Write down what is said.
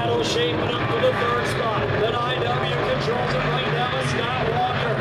battle shaping up for the third spot. Then IW controls it right now. It's Scott Walker.